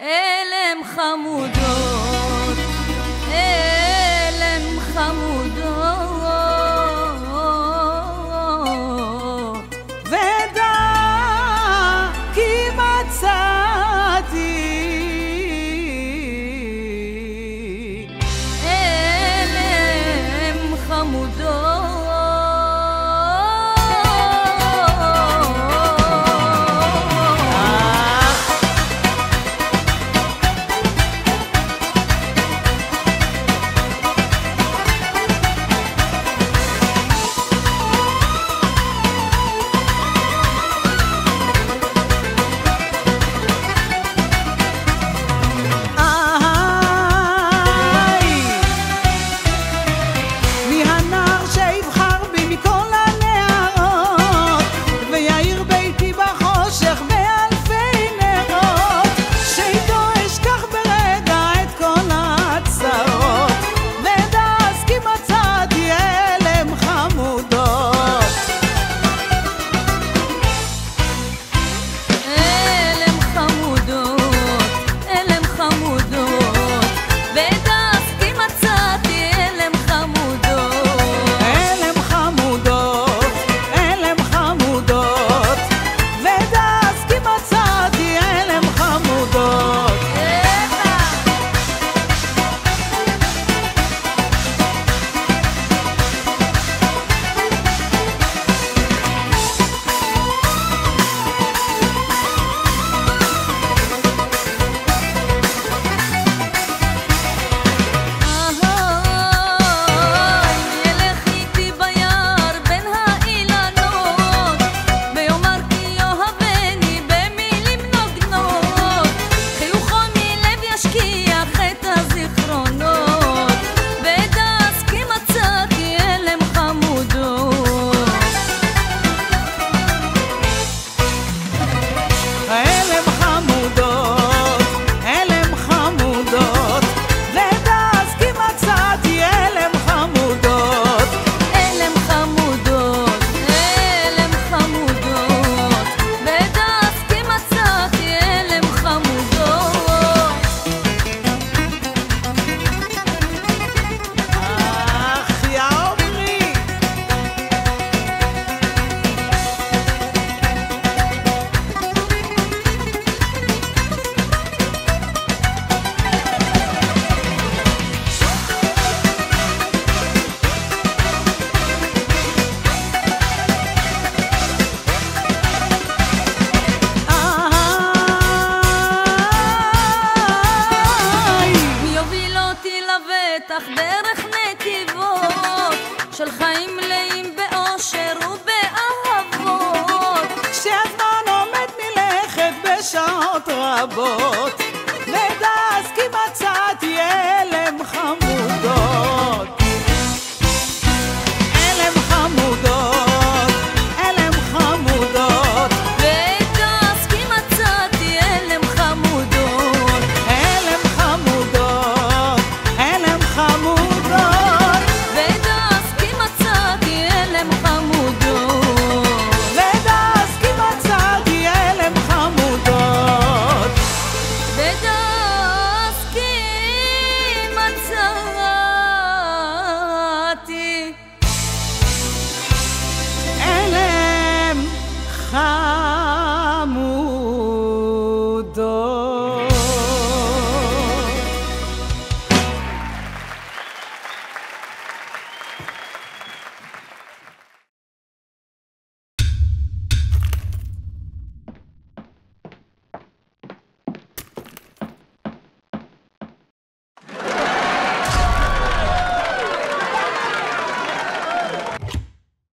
אלם חמודות, רבות ודע אז